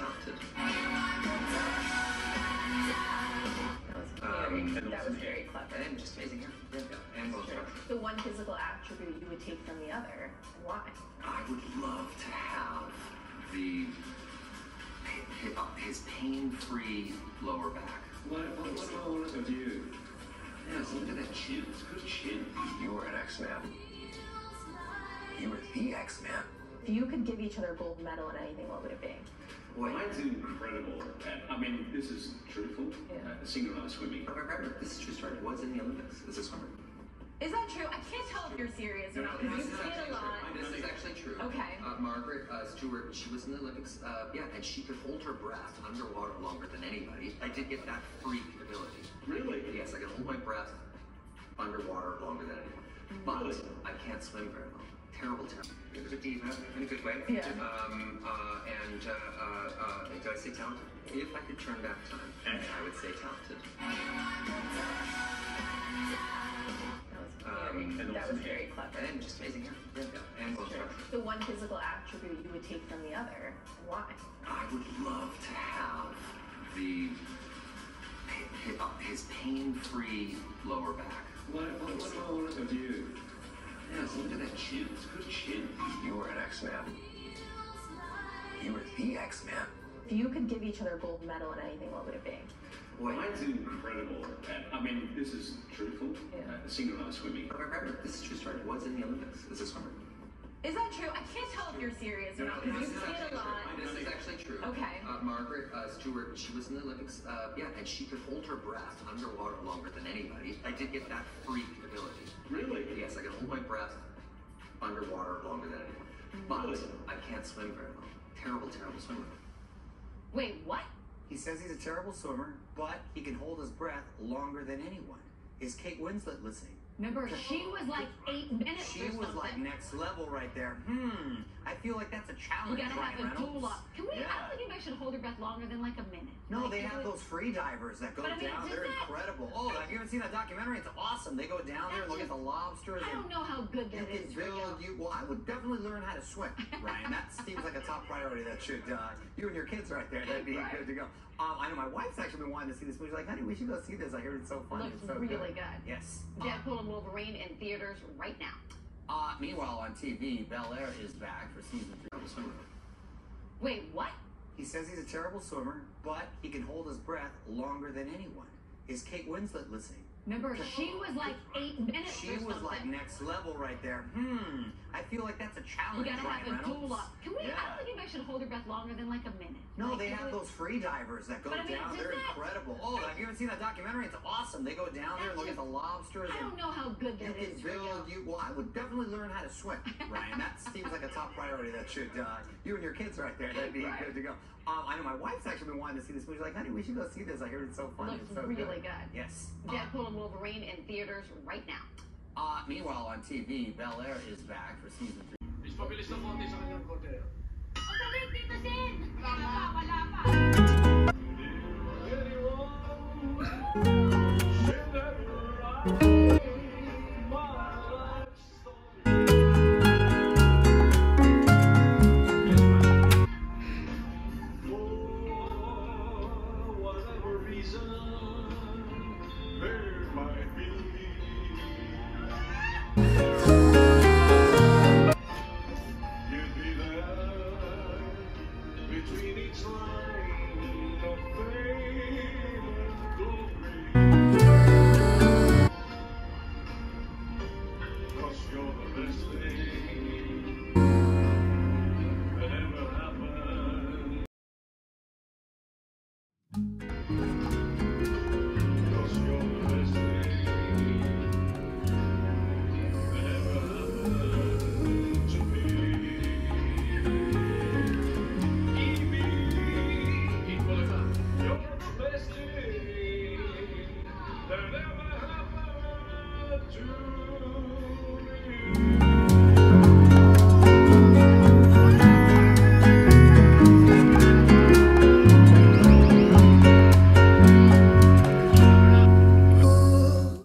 that was, um, very clever and just amazing. Yeah, and the one physical attribute you would take from the other. Why? I would love to have the his pain-free lower back. What, what, what's wrong with you? Yes, look at that chin. It's good chin. You were an X-Man. You were the X-Man. If you could give each other a gold medal in anything, what would it be? Boy, Mine's incredible. And, I mean, this is truthful. Yeah. Uh, synchronized swimming. remember, this is true story. I was in the Olympics as a swimmer. Is that true? I can't tell if you're serious or not. This because is You say it a lot. true. This is actually true. Okay. Uh, Margaret uh, Stewart, she was in the Olympics, uh, yeah, and she could hold her breath underwater longer than anybody. I did get that freak ability. Really? Yes, I can hold my breath underwater longer than anyone. But I can't swim very well. Terrible, terrible. It was a diva in a good way. Yeah. Um, uh, and uh, uh, uh, did I say talented? If I could turn back time, I would say talented. That was very, Um, and that was the- very clever. And just amazing hair. Yeah, and well structured. The one physical attribute you would take from the other. Why? I would love to have the his, his pain-free lower back. What, what, what about one of you? Yes, look at that chin. It's a good chin. You were an X-Man. You were the X-Man. If you could give each other a gold medal in anything, what would it be? Boy, Mine's incredible. And, I mean, this is truthful. Yeah. Uh, synchronized swimming. remember, this is true story. I was in the Olympics as a swimmer. Is that true? I can't tell if you're serious or not. because You is say it a lot. Okay. Uh, Margaret uh, Stewart, she was in the Olympics, uh, yeah, and she could hold her breath underwater longer than anybody. I did get that freak ability. Really? Yes, I can hold my breath underwater longer than anyone. But Really? I can't swim very well. Terrible, terrible swimmer. Wait, what? He says he's a terrible swimmer, but he can hold his breath longer than anyone. Is Kate Winslet listening? Remember, she was like eight minutes She or was like next level right there. Hmm. I feel like that's a challenge. you gotta Ryan have a Reynolds. doula. Can we? I Yeah. don't think anybody should hold their breath longer than like a minute. No, Like, they have those free divers that go But I mean, down. They're that- incredible. Oh, have you ever seen that documentary? It's awesome. They go down there and look at the lobsters. I don't know how good that is. Build you. Well, I would definitely learn how to swim, Ryan. That seems like a top priority. That should uh, you and your kids right there. That'd be Right. good to go. Um, I know my wife's actually been wanting to see this movie. She's like, honey, we should go see this. I heard it's so fun. Looks it's so really good. good. Yes. Deadpool and Wolverine in theaters right now. Uh, meanwhile, on TV, Bel Air is back for season three. Terrible swimmer. Wait, what? He says he's a terrible swimmer, but he can hold his breath longer than anyone. Is Kate Winslet listening? Remember, she was like eight minutes She or was something. like next level right there. Hmm. I feel like that's a challenge. you challenge, gotta Ryan have a Reynolds. doula. Can we? I don't think anybody should hold their breath longer than like a minute. No, Like, they have know, those free divers that go But I mean, down. They're that- incredible. Oh, have you ever seen that documentary? It's awesome. They go down there and look at the lobsters. I don't know how good You that can is. Rico. build you. Well, I would definitely learn how to swim, Ryan. That seems like a top priority. That should uh, you and your kids right there. That'd be Right. good to go. Um, I know my wife's actually been wanting to see this movie. She's like, honey, we should go see this. I heard it's so fun. Looks it's so really good. good. Yes. Uh, Deadpool and Wolverine in theaters right now. uh, meanwhile, on TV, Bel Air is back for season three. Between each line true.